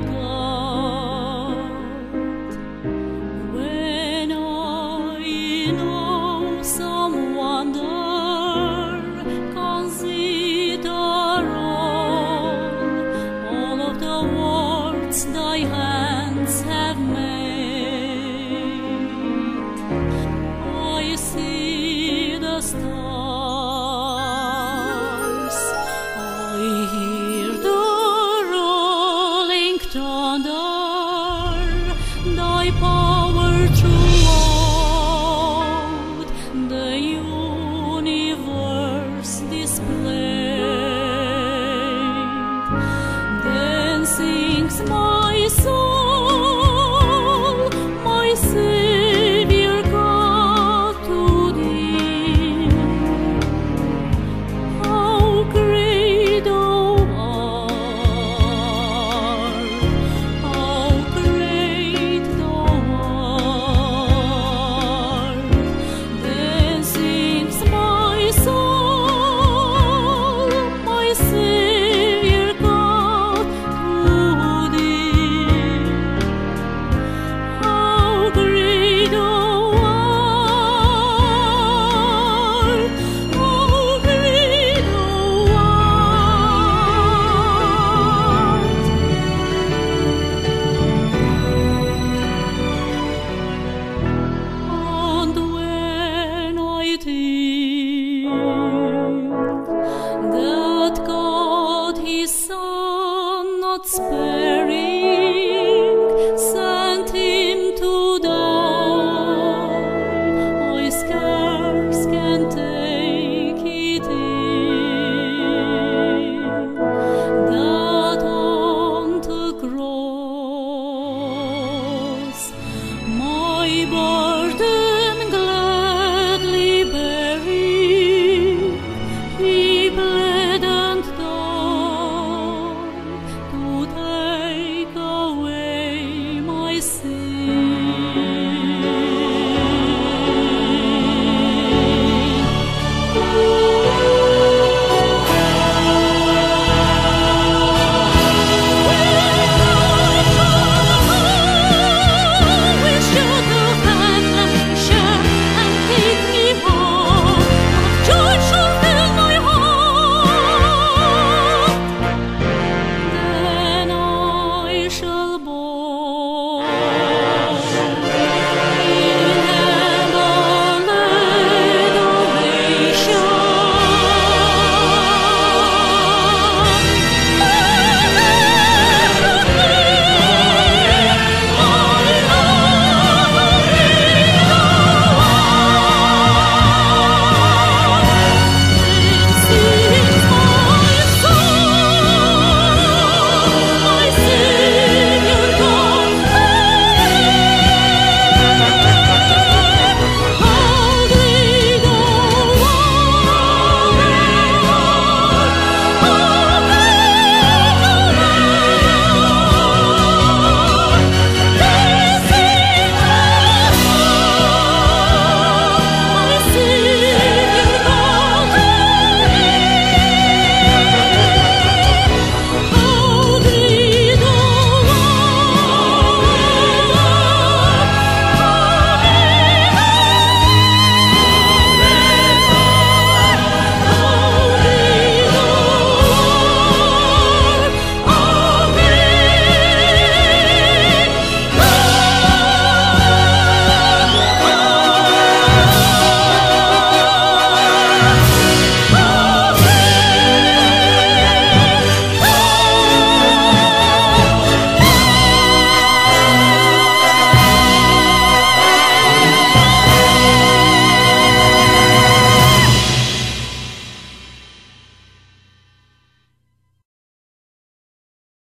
my God.